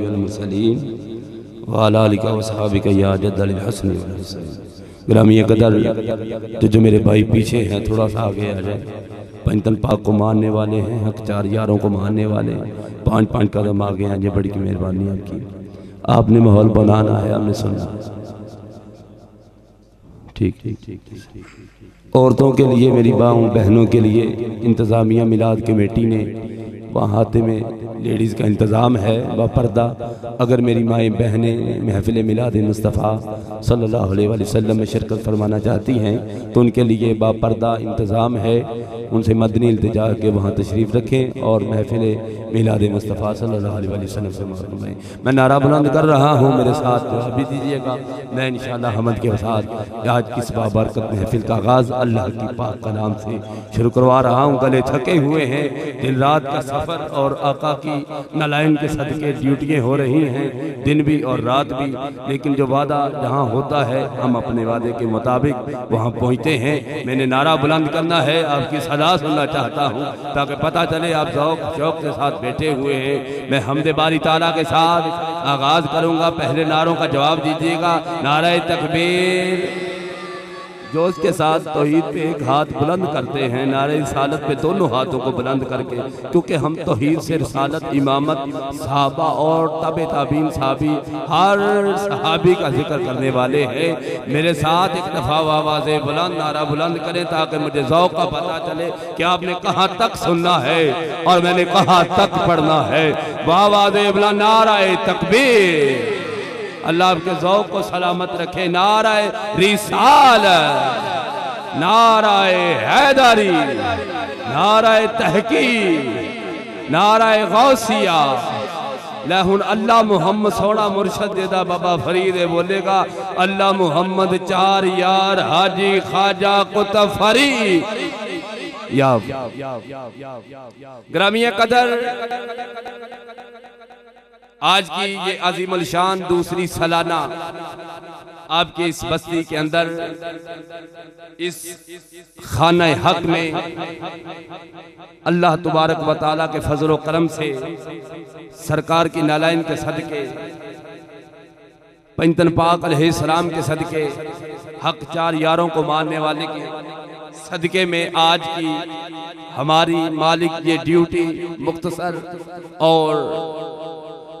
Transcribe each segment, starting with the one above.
वसलीम वालिका वसहाबिका या जद्दल हसन वल हुसैन ग्रामीय कदर तो जो मेरे भाई पीछे हैं थोड़ा सा आगे आ जाए पंचतन पाक को मानने वाले हैं हक चार यारों को मानने वाले पाँच पाँच कदम आगे हैं ये बड़ी की मेहरबानी आपकी आपने माहौल बनाना है हमने सुनना ठीक ठीक ठीक ठीक औरतों के लिए मेरी बाहों बहनों के लिए इंतज़ामिया मिलाद कमेटी ने वहाँ हाथे में लेडीज़ का इंतज़ाम है व पर्दा, अगर मेरी माएँ बहनें महफिल मिलाद मुस्तफ़ा सल्लल्लाहु अलैहि वसल्लम में शिरकत फरमाना चाहती हैं तो उनके लिए बापर्दा इंतज़ाम है। उनसे मदनी इल्तजा के वहाँ तशरीफ़ रखें और महफिल मिलाद मुस्तफ़ा अलैहि वसल्लम से महरूम मैं नारा बुलंद कर रहा हूँ, मेरे साथ भी दीजिएगा। मैं इन हमद के साथ आज किस बाबरकत महफिल का आगाज़ अल्लाह की पाक का नाम से शुरू करवा रहा हूँ। गले थके हुए हैं, दिन रात का सफ़र और आका की नलायन के सदके ड्यूटियाँ हो रही हैं, दिन भी और रात भी। लेकिन जो वादा जहाँ होता है, हम अपने वादे के मुताबिक वहाँ पहुँचते हैं। मैंने नारा बुलंद करना है, आपकी सलाह सुनना चाहता हूँ, ताकि पता चले आप शौक शौक के साथ बैठे हुए हैं। मैं हमदे बारी तारा के साथ आगाज़ करूँगा। पहले नारों का जवाब दीजिएगा। नारा तकबीर जो उसके साथ तोहीद पे एक हाथ बुलंद करते हैं नारे रिसालत पे दोनों हाथों को बुलंद करके क्योंकि हम तोहीद से रिसालत इमामत सहाबा और तब ताबीन साहबी हर सहाबी का ज़िक्र करने वाले हैं। मेरे साथ एक दफ़ा आवाज़ बुलंद नारा बुलंद करें ताकि मुझे जौक का पता चले कि आपने कहाँ तक सुनना है और मैंने कहाँ तक पढ़ना है। आवाज़ बुलंद नारा तकबीर। अल्लाह आपके जौक को सलामत रखे। नाराय रिसाल, नाराय हैदरी, नाराय तहकी नाराय गौसिया। लहुन अल्लाह मोहम्मद सोना मुर्शद देदा बाबा फरीद बोलेगा, अल्लाह मुहम्मद चार यार, हाजी खाजा कुतफरी या ग्रामीय कदर। आज की ये अजीम शान दूसरी सालाना आपके इस बस्ती के अंदर इस खाना हक में अल्लाह तबारक व ताला के फजल करम से सरकार की नालायन के सदके पंचतन पाक सलाम के सदके हक चार यारों को मानने वाले के सदके में आज की हमारी मालिक ये ड्यूटी मुख्तसर और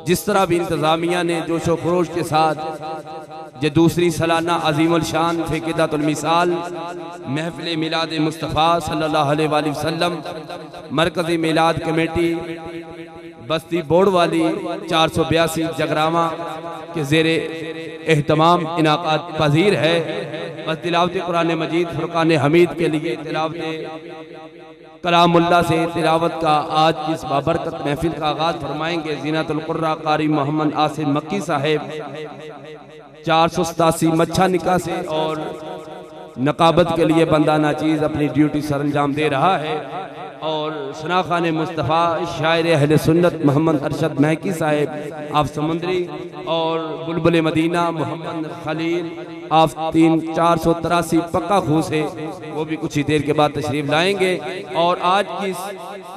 जिस तरह भी इंतज़ामिया ने जोशो खरोश के साथ ये दूसरी सालाना अजीम शान फ़िकदातमिसाल महफिल मिलाद मुस्तफ़ा अलैहि वसल्लम, मरकज़ी मिलाद कमेटी, बस्ती बोर्ड वाली चार सौ बयासी जगरामा के जेर अहतमाम इनाका पजीर है। बस तिलावत कुरान मजीद, फ़ुरक़ान हमीद के लिए तिलावत कलामुल्ला से तिलावत का आज इस बाबरकत महफिल का आगाज़ फरमाएँगे जीनातुल्कुर्रा कारी मोहम्मद आसिम मक्की साहेब। चार सौ सतासी मच्छा निका से और नकाबत के लिए बंदा नाचीज़ अपनी ड्यूटी सर अंजाम दे रहा है। और सना खान मुस्तफ़ा, शायर अहल सुन्नत मोहम्मद अरशद महकी साहेब, आप समुंदरी और बुलबुल मदीना मोहम्मद खलील, आप तीन चार सौ तिरासी पक्का खूस है वो भी कुछ ही देर के बाद तशरीफ़ लाएँगे। और आज की इस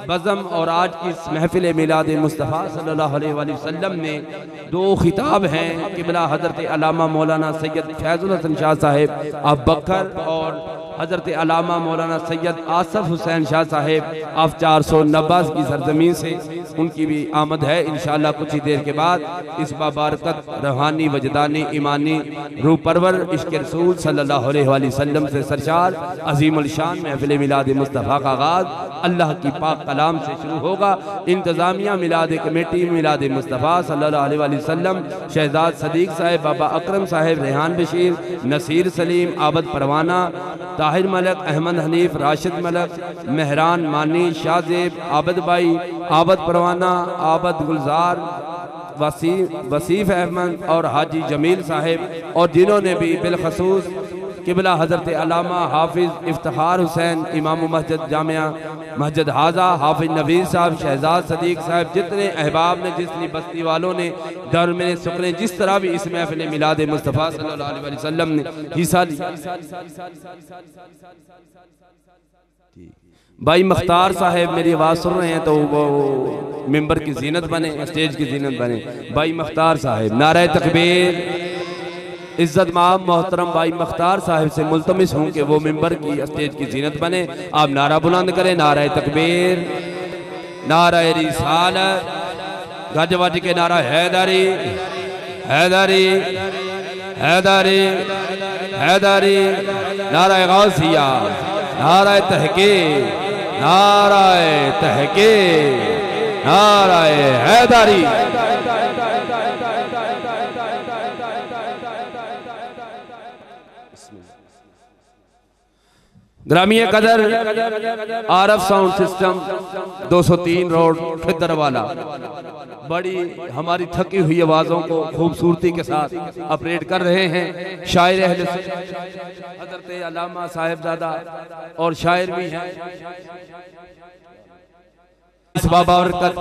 बज़म और आज की इस महफिल मिलाद मुस्तफ़ा सल्लल्लाहु अलैहि वसल्लम में दो खिताब हैं, किबला हज़रत अलामा मौलाना सैयद फैज़ुल हसन शाह साहेब अब बकर और हज़रत अलामा मौलाना सैयद आसफ हुसैन शाह साहेब आप चार सौ नब्बास की सरजमीन से, उनकी भी आमद है इन कुछ ही देर के बाद इस बाबरकत, रूहानी, वजदानी, ईमानी रू परवर इश्क रसूल अलैहि से सरशार अजीम शान महफिल मिलाद मुस्तफ़ा का आगाज़ अल्लाह की पाक कलाम से शुरू होगा। इंतज़ामिया मिलाद कमेटी, मिलाद मुस्तफ़ा अलैहि शहजाद सदीक साहेब, बाबा अक्रम साहेब, रेहान बशीर, नसीर सलीम, आबद परवाना ताहिर मलक, अहमद हनीफ, राशिद मलक, मेहरान, मानी, शाहजेब, आबद भाई, आबद परवाना, आबद गुलजार, वसीफ वसीफ अहमद और हाजी जमील साहेब और जिन्होंने भी बिलखसूस किबला हज़रत अलामा हाफिज़ इफ्तार हुसैन, इमाम मस्जिद जामिया, मस्जिद हाजा हाफिज नवीर साहब, शहजाद सदीक साहब, जितने अहबाब ने, जितनी बस्ती वालों ने, दर में सुखने जिस तरह भी इस महफिल मिलाद मुस्तफ़ा ने हिस्सा भाई मख्तार साहब मेरी आवाज़ सुन रहे हैं तो वो मेंबर की जीनत बने, स्टेज की जीनत बने। भाई मख्तार साहब, नारा तकबीर इज़्ज़त माम मोहतरम भाई मख्तार साहब से मुलतमिस हूँ कि वो मेंबर की स्टेज की जीनत बने। आप नारा बुलंद करें, नारा तकबीर, नारा रिसाल गज वज के नारा हैदारी हैदारी हैदारी, हैदरी, नारा गौसिया नारा तहके नारा तहके नारा हैदरी। ग्रामीण Qadar Arif sound system 203 road Khidar वाला। बड़ी हमारी थकी हुई आवाज़ों को खूबसूरती के साथ ऑपरेट कर रहे हैं शायर हज़रत अलामा साहेबजादा और शायर भी हैं। इस बाबरकत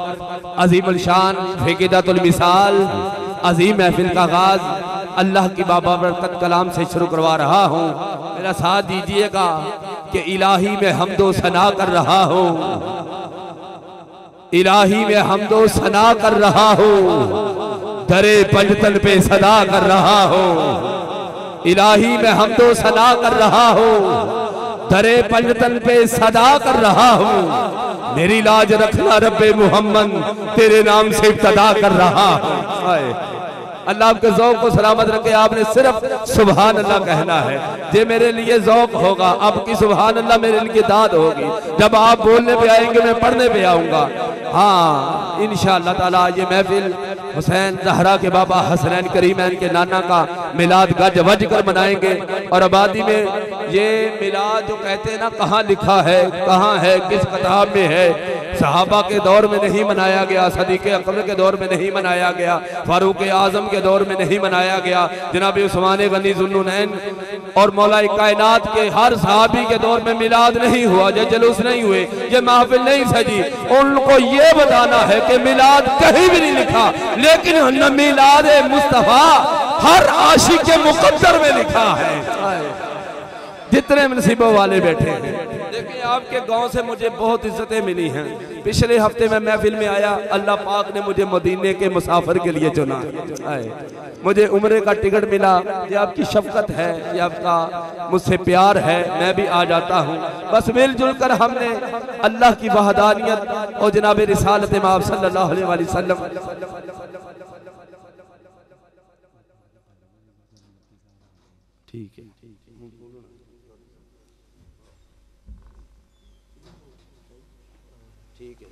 अजीम शान फेकिदातुल मिसाल अजीम महफिल का आगाज़ अल्लाह की बाबा बरकत कलाम से शुरू करवा रहा हूँ। मेरा साथ दीजिएगा। कि इलाही में हमदो सना कर रहा हूँ। इलाही में हमदो सना कर रहा हूँ। दरे पंजतन पे सदा कर रहा हूँ। इलाही में हमदो सना कर रहा हूँ। दरे पंजतन पे सदा कर रहा हूँ। मेरी लाज रखना रब्बे मोहम्मद, तेरे नाम से इब्तदा कर रहा हूँ। अल्लाह आपके जौक को सलामत रखे, आपने सिर्फ़ सुबहान अल्लाह कहना है। ये मेरे लिए जौक होगा, अब की सुबहान अल्लाह मेरे लिए दाद होगी। जब आप बोलने पे आएँगे, मैं पढ़ने पे आऊँगा। हाँ इन ताला, ये महफिल हुसैन जहरा के बाबा हसनैन करीमैन के नाना का मिलाद गज वज कर मनाएँगे। और आबादी में ये मिलाद जो कहते हैं ना, कहाँ लिखा है, कहाँ है, किस किताब में है सहाबा के दौर में नहीं मनाया गया, सदीक अकबर के दौर में नहीं मनाया गया, फारूक आज़म के दौर में नहीं मनाया गया। जनाब उस्मान गनी जुल्लुनैन और मौलाई कायनात के हर सहाबी के दौर में मिलाद नहीं हुआ जो जलूस नहीं हुए, ये महफिल नहीं सजी। उनको ये बताना है कि मिलाद कहीं भी नहीं लिखा, लेकिन मिलाद मुस्तफ़ा हर आशिक के मुकद्दर में लिखा है। जितने नसीबों वाले बैठे हैं। देखिए, आपके गाँव से मुझे बहुत इज्जतें मिली हैं। पिछले हफ़्ते में महफिल में आया, अल्लाह पाक ने मुझे मदीने के मुसाफिर के लिए चुना। है मुझे उम्र का टिकट मिला, ये आपकी शफकत है, ये आपका मुझसे प्यार है, मैं भी आ जाता हूँ। बस मिलजुल कर हमने अल्लाह की वहदानियत और जनाब रिसालत माफ़ सल्लल्लाहु अलैहि वसल्लम ठीक है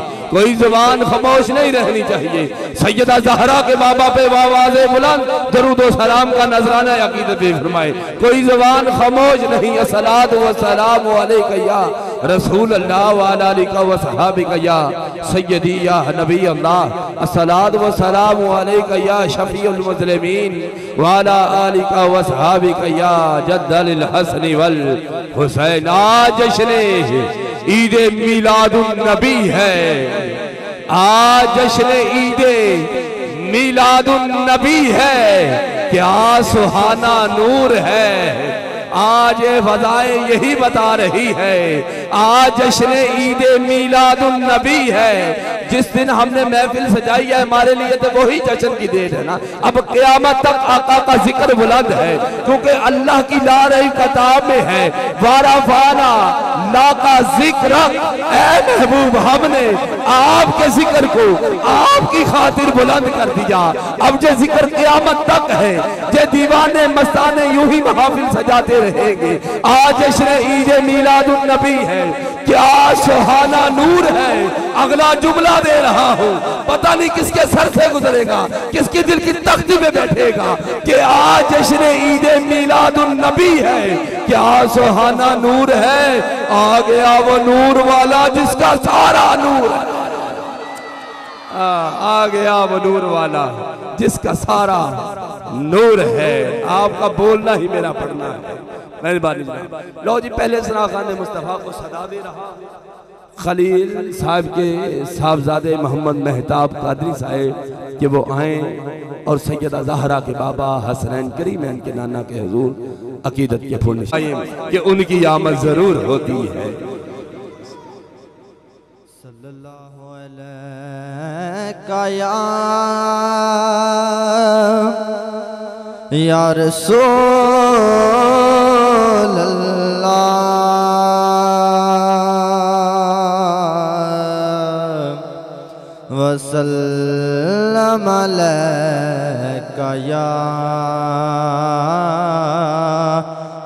कोई जबान खामोश नहीं रहनी चाहिए। सैयदा जहरा के बाबा पे आवाज़ बुलंद। दरुद सलाम का नजराना अकीदत फरमाए। कोई जबान खामोश नहीं असलात व सलाम या रसूल अल्लाह वाला व सहाबिका सैयदी या नबी अल्लाह। असलात व सलाम या मुस्लिमीन वाला आलिका व सहाबिका या जद्दल हसन वल हुसैन। आज जश्न ईद मिलादुन नबी है। आज जश्न ईद मिलादुन नबी है। क्या सुहाना नूर है। आज ये फजाए यही बता रही है। आज जश्न ईद मिलादुन नबी है। जिस दिन हमने महफिल सजाई है, हमारे लिए तो वही जश्न की देर है ना। अब क्यामत तक आका का ज़िक्र बुलंद है, क्योंकि अल्लाह की ला रही किताब में है। वारा फाना ला का ज़िक्र महबूब, हमने आपके ज़िक्र को आपकी खातिर बुलंद कर दिया। अब जो ज़िक्र क्यामत तक है, जो दीवाने मस्ताने यूँ ही महफिल सजाते रहेंगे। आज ईद मिलाद नबी है, क्या सुहाना नूर है, अगला जुमला दे रहा हूँ। पता नहीं किसके सर से गुजरेगा, किसके दिल की तख्ती में बैठेगा कि आज जश्न ईद मिलादुल नबी है, क्या सुहाना नूर है आ गया वो नूर वाला जिसका सारा नूर है। आ गया वो नूर वाला जिसका सारा नूर है। आपका बोलना ही मेरा पढ़ना है। मेहरबानी लो जी, पहले सना खान मुस्तफ़ा को सदा दे रहा। खलील साहब के साहबजादे मोहम्मद मेहताब कादरी साहेब कि वो आए और सैदा जहरा के बाबा हसनैन करीमैन के नाना के हजूर। अकीदत के फूल कि उनकी आमद ज़रूर होती है। यार सो वसल्लम या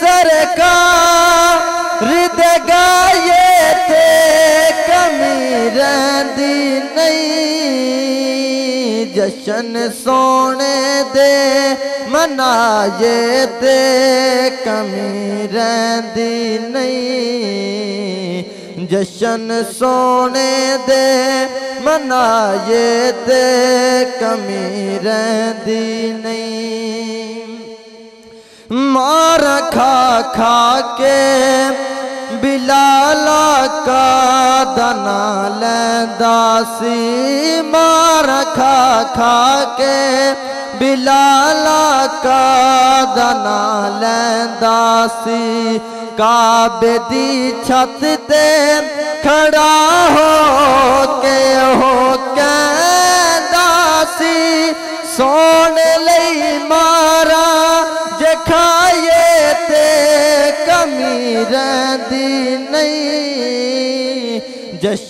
सरकार हृदय गाए ते कमी रही नहीं। जशन सोने दे, मनाए ते कमी रही नहीं। जशन सोने दे, मनाए ते कमी रही नहीं। मार खा खा के बिलाला का दना लैदासी मार खा खा के बिलाला का दना लैदासी काबे दी छत ते खड़ा हो के हो कैदासी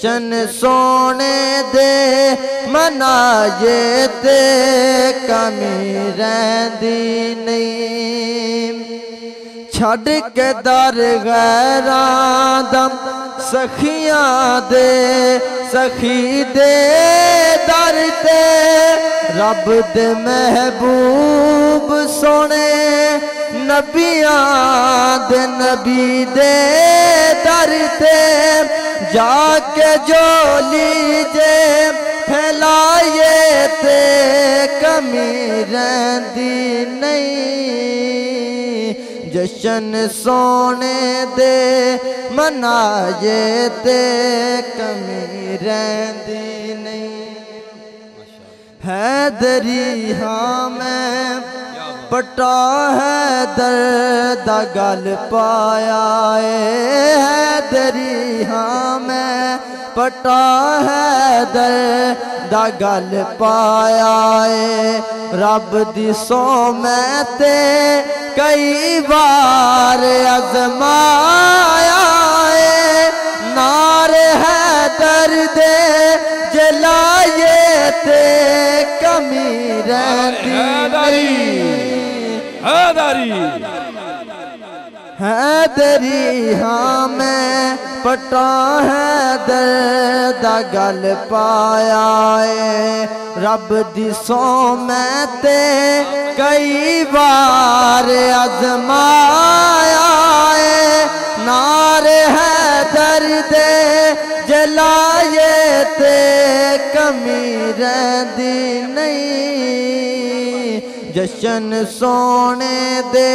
जशन सोने दे, मनाए ते, कमी रही नहीं छड़ के दर गैरादम सखियाँ दे, सखी दे दर ते। रब दे महबूब सोने नबियाँ दे नबी दे दर ते जाके जो लीजे फैलाए ते कमी रही नहीं। जशन सोने दे मनाए ते कमी रही नहीं। हैदरी हाँ मैं पटा है दर्द गल पाया हैदरी हाँ मैं। पटा है दर्द गल पाया रब दी सो मैं ते कई बार अजमाया नार है है तेरी हाँ मैं पटा है दर्द गल पाया है। रब दिसो मैं ते कई बार अजमाया है। नार है जलाए ते कमी रही नहीं। जशन सोने दे,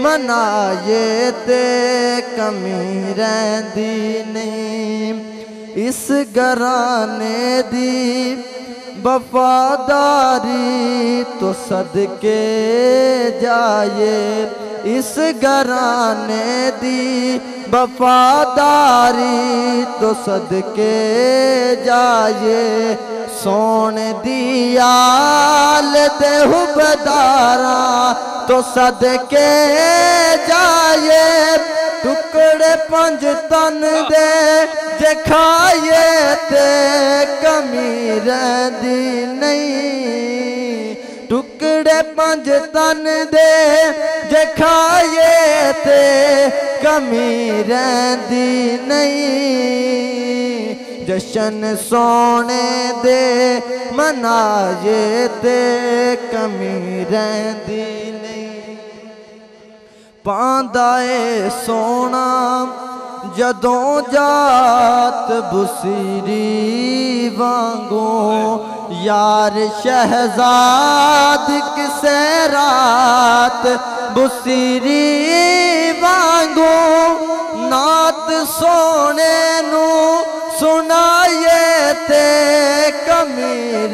मनाए ते, कमी रही नहीं इस घराने दी वफादारी तो सदके जाए। इस घराने दी वफादारी तो सदके जाए। सोने दियाल देहुबदारा तो सदके जाए टुकड़े पंज तन दे जे खाए ते कमी रहंदी टुकड़े पंज तन दे जे खाए ते कमी रहंदी जशन सोने दे मनाए ते कमी रहंदी नहीं ਪਾਂਦਾ ਏ ਸੋਨਾ ਜਦੋਂ ਜਾਤ ਬੁਸਰੀ ਵਾਂਗੂ ਯਾਰ ਸ਼ਹਿਜ਼ਾਦ ਕਿਸੇ ਰਾਤ ਬੁਸਰੀ ਵਾਂਗੂ ਨਾਤ ਸੋਹਣੇ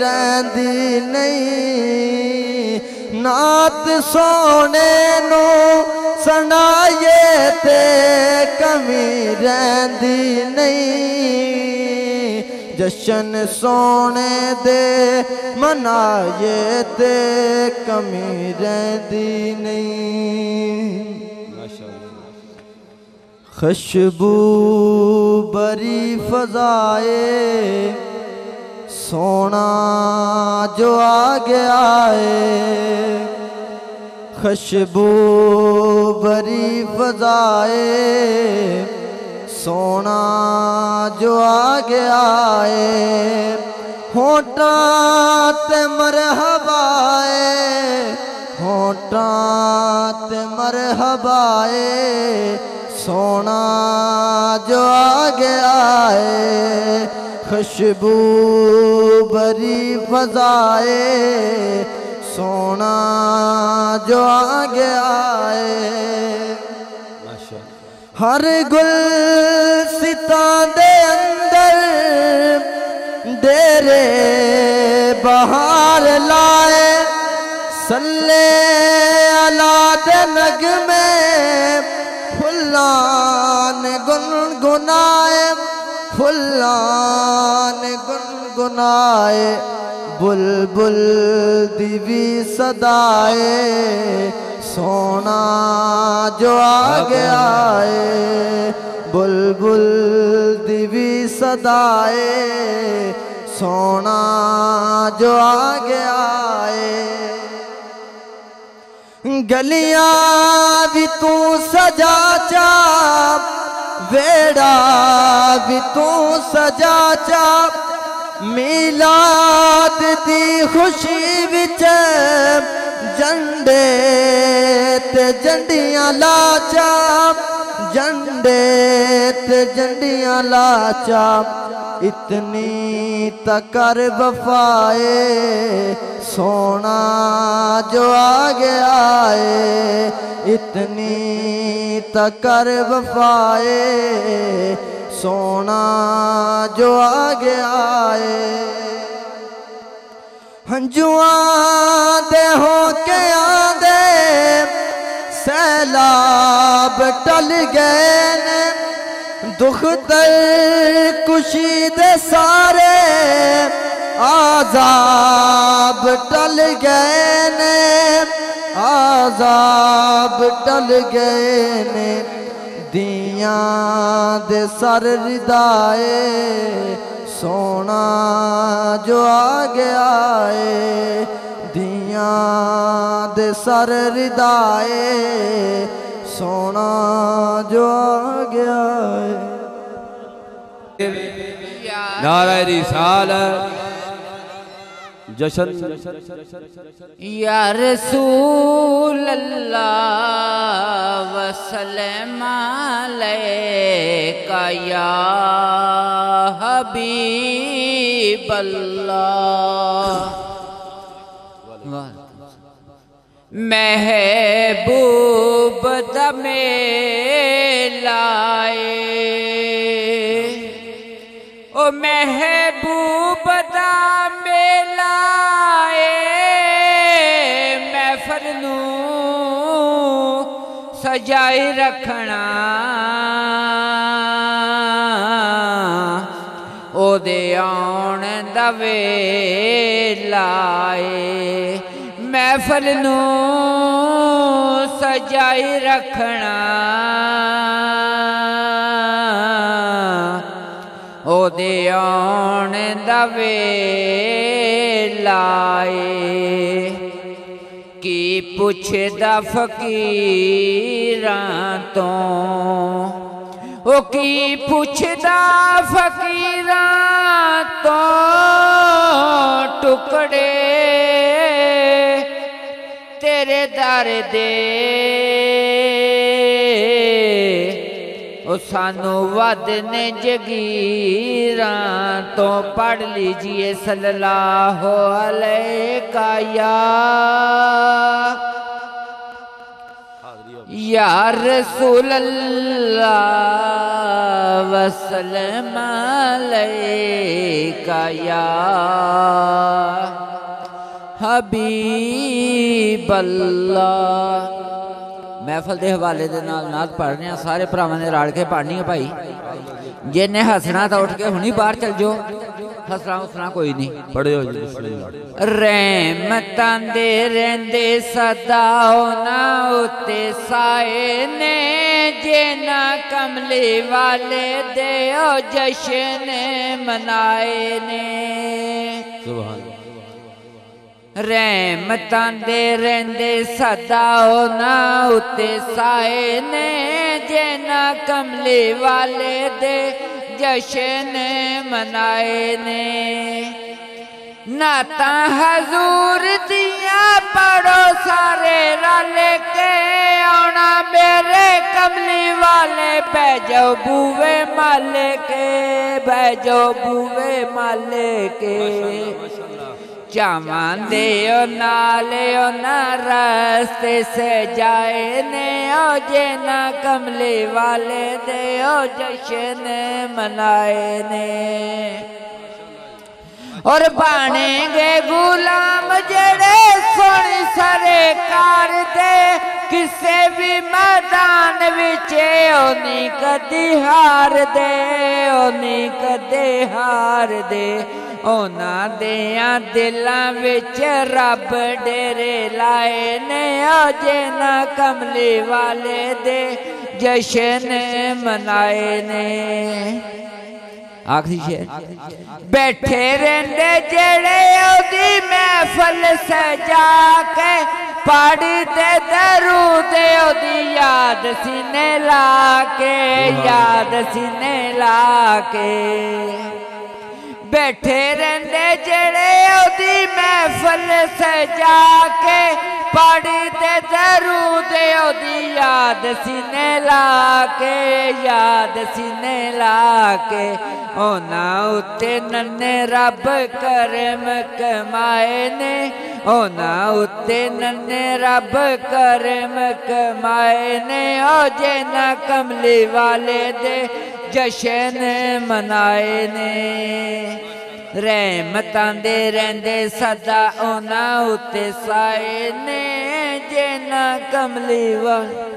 ਰਹਿੰਦੀ ਨਹੀਂ ਨਾਤ ਸੋਹਣੇ ਨੂੰ ਸੁਣਾਏ ਤੇ ਕਮੀ ਰਹਿੰਦੀ ਨਹੀਂ ਜਸ਼ਨ ਸੋਹਣੇ ਦੇ ਮਨਾਏ ਤੇ ਕਮੀ ਰਹਿੰਦੀ ਨਹੀਂ खुशबू बरी फजाए सोना जो आ गया है खुशबू बरी फजाए। सोना जो आ गया है होटा ते मरहबाए होटा ते मरहबाए सोना जो आ गया है खुशबू बरी फजाए, सोना जो आ गया है हर गुल सिता दे अंदर डेरे बहार लाए, सल्ले अला दे नग में फुल्लान गुनगुनाए। फुल्लान गुनगुनाए बुलबुल दिवी सदाए सोना जो आ गया है बुलबुल दिवी सदाए सोना जो आ गया है गलियां भी तू सजा चा वेड़ा भी तू सजा चा मिलाद दी खुशी विच झंडे ते झंडियां लाचा झंडे ते झंडियाँ लाचा इतनी तकर वफाए सोना जो आ गया है इतनी तकर वफाए सोना जो आ गया है हंजुआ दे हो के आंदे सैलाब टल गए दुख दर खुशी दे सारे। आजाब टल गए ने आजाब टल गए ने दिया दे सर रिदाए, सोना जो आ गया है दिया दे सर रिदाए सोना जो आ गया है नारा रिसाल जशन या रसूल अल्लाह वसलम अलैका या हबीब अल्लाह महबूब दमे लाए। ओ महबूब दमे लाए महफल नू सजाई रखना ओदे आउण दा ਮਹਿਫਲ ਨੂੰ ਸਜਾਈ ਰੱਖਣਾ ਉਹਦੇ ਆਉਣ ਦਾ ਵੇਲਾ ਏ ਕੀ ਪੁੱਛਦਾ ਫਕੀਰਾਂ ਤੋਂ ਉਹ ਕੀ ਪੁੱਛਦਾ ਫਕੀਰਾਂ ਤੋਂ ਟੁਕੜੇ तेरे दर दे। सानू वद ने जगीर तो पढ़ लीजिए सल्लल्लाहु अलैकाया यार रसूल अल्लाह वसलम अलैकाया हबीब अल्लाह महफल के हवाले के नाल पढ़ रहे सारे भरावान ने रल के पढ़नी है भाई। जिन्हें हसना तो उठ के हूँ बहर चल जाओ। हसना हसना कोई नहीं। पढ़ो रहमतां दे रहंदे सदा होना उते साए ने। जेना कमले वाले दे जश्न मनाए ने। ਰਹਿਮਤਾਂ ਦੇ ਰਹਿੰਦੇ ਸਦਾ ਉਹਨਾਂ ਉਤੇ ਸਾਏ ਨੇ ਜੇ ਨਾ ਕਮਲੇ ਵਾਲੇ ਦੇ ਜਸ਼ਨ ਮਨਾਏ ਨੇ ਨਾਤਾ ਹਜ਼ੂਰ ਦੀਆਂ ਪੜੋ ਸਾਰੇ ਰਲ ਕੇ ਆਉਣਾ ਮੇਰੇ ਕਮਲੀ ਵਾਲੇ ਬਹਿ ਜਾਓ ਬੂਵੇ ਮਾਲੇ ਕੇ ਬਹਿ ਜਾਓ ਬੂਵੇ ਮਾਲੇ ਕੇ जावान देओ नालियो ना रास्ते से जाए ने ओ जे ना कमले वाले देओ जशन मनाए ने और बनेंगे गुलाम जड़े सुन सरे कार दे, किसे भी मैदान बिचे ओनी कदी हार दे ओनी कदे हार दे। ਉਹਨਾਂ ਦਿਆਂ ਦਿਲਾਂ ਵਿੱਚ ਰੱਬ ਡੇਰੇ ਲਾਏ ਨੇ ਅਜੇ ਨਾ ਕਮਲੇ ਵਾਲੇ ਦੇ ਜਸ਼ਨ ਮਨਾਏ ਨੇ ਆਖਰੀ ਸ਼ੇਰ ਬੈਠੇ ਰਹਿੰਦੇ ਜਿਹੜੇ ਉਹਦੀ ਮਹਿਫਲ ਸਜਾ ਕੇ ਪੜਦੇ ਦਰੂਦ ਉਹਦੀ ਯਾਦ ਸੀਨੇ ਲਾ ਕੇ ਯਾਦ ਸੀਨੇ ਲਾ ਕੇ बैठे रहने जड़े ओदी महफल सजा के ਪੜਦੇ ਦਰੂਦ ਉਹਦੀ ਯਾਦ ਸੀਨੇ ਲਾ ਕੇ ਯਾਦ ਸੀਨੇ ਲਾ ਕੇ ਉਹਨਾਂ ਉੱਤੇ ਨੰਨੇ ਰੱਬ ਕਰਮ ਕਮਾਏ ਨੇ ਉਹਨਾਂ ਉੱਤੇ ਨੰਨੇ ਰੱਬ ਕਰਮ ਕਮਾਏ ਨੇ ਉਹ ਜੇ ਨਾ ਕਮਲੀ ਵਾਲੇ ਦੇ ਜਸ਼ਨ ਮਨਾਏ ਨੇ ਰਹਿਮਤਾਂ ਦੇ ਰਹਿੰਦੇ ਸਦਾ ਉਹਨਾਂ ਉੱਤੇ ਸਾਏ ਨੇ ਜੇ ਨਾ ਕਮਲੀ ਵਾਲੇ